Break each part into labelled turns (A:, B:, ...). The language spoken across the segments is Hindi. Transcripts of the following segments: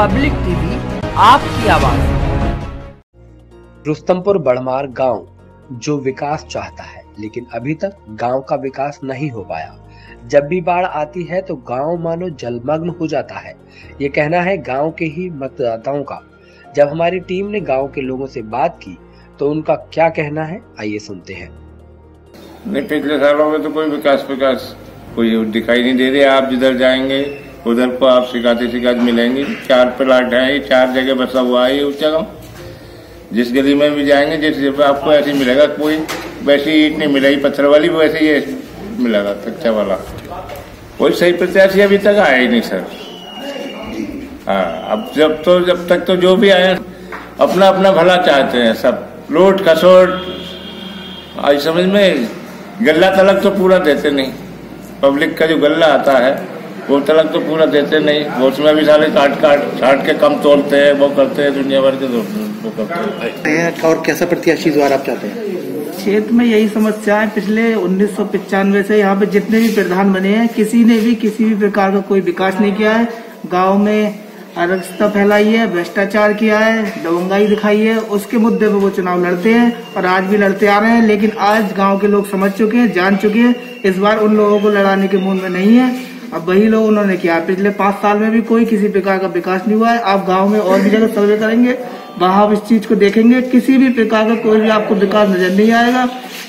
A: पब्लिक टीवी आपकी आवाज़।
B: रुस्तमपुर बड़मार गाँव जो विकास चाहता है लेकिन अभी तक गाँव का विकास नहीं हो पाया। जब भी बाढ़ आती है तो गाँव मानो जलमग्न हो जाता है। ये कहना है गाँव के ही मतदाताओं का। जब हमारी टीम ने गाँव के लोगों से बात की तो उनका क्या कहना है? आइए सुनते हैं।
C: नहीं पिछले सालों में तो कोई विकास विकास कोई दिखाई नहीं दे रहा। आप जिधर जाएँगे उधर को आप शिकायत शिकायत मिलेंगे। चार प्लाट है, ये चार जगह बसा हुआ है ऊँचा गाँव जिस गली में भी जाएँगे, जिस आपको ऐसे मिलेगा, कोई वैसी ईट नहीं मिलेगी, पत्थर वाली वैसे ये मिलेगा, कच्चा वाला। कोई सही प्रत्याशी अभी तक आया ही नहीं, सर। हाँ अब जब तो जब तक तो जो भी आए अपना अपना भला चाहते हैं, सब। लूट खसोट आज समझ में, गल्ला तलक तो पूरा देते नहीं। पब्लिक का जो गल्ला आता है वो तलक तो पूरा देते नहीं वो उसमें भी सारे काट काट छाट के कम तोलते हैं वो करते हैं दुनिया भर के तो वो करते हैं।
D: और कैसा प्रत्याशी द्वारा आप चाहते हैं?
E: क्षेत्र में यही समस्या है पिछले उन्नीस से यहाँ पे जितने भी प्रधान बने हैं किसी ने भी किसी भी प्रकार का कोई विकास नहीं किया है। गाँव में अराजकता फैलाई है भ्रष्टाचार किया है दबंगाई दिखाई है उसके मुद्दे पे वो चुनाव लड़ते हैं और आज भी लड़ते आ रहे हैं लेकिन आज गाँव के लोग समझ चुके हैं जान चुके हैं इस बार उन लोगों को लड़ाने के मूड में नहीं है। अब वही लोग उन्होंने किया। पिछले पाँच साल में भी कोई किसी प्रकार का विकास नहीं हुआ है। आप गाँव में और भी जगह सर्वे करेंगे वहाँ आप इस चीज़ को देखेंगे। किसी भी प्रकार का कोई भी आपको विकास नज़र नहीं आएगा।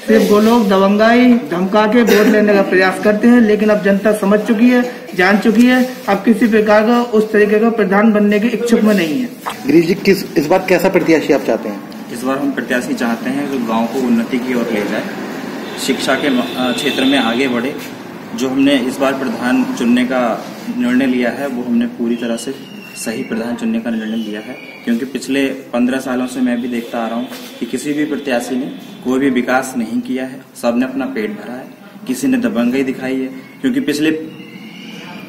E: सिर्फ़ वो लोग दबंगाई धमका के वोट लेने का प्रयास करते हैं लेकिन अब जनता समझ चुकी है जान चुकी है अब किसी प्रकार का उस तरीके का प्रधान बनने के इच्छुक में नहीं है।
D: गिरीश जी किस इस बार कैसा प्रत्याशी आप चाहते हैं?
F: इस बार हम प्रत्याशी चाहते हैं जो गाँव को उन्नति की ओर ले जाए शिक्षा के क्षेत्र में आगे बढ़े जो हमने इस बार प्रधान चुनने का निर्णय लिया है, वो हमने पूरी तरह से सही प्रधान चुनने का निर्णय लिया है। क्योंकि पिछले पंद्रह सालों से मैं भी देखता आ रहा हूँ कि किसी भी प्रत्याशी ने कोई भी विकास नहीं किया है। सबने अपना पेट भरा है। किसी ने दबंगई दिखाई है। क्योंकि पिछले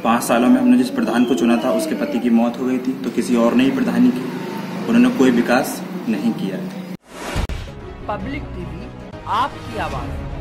F: पाँच सालों में हमने जिस प्रधान को चुना था, उसके पति की मौत हो गई थी तो किसी और ने ही प्रधानी की। उन्होंने कोई विकास नहीं किया।
A: पब्लिक टीवी, आपकी आवाज़।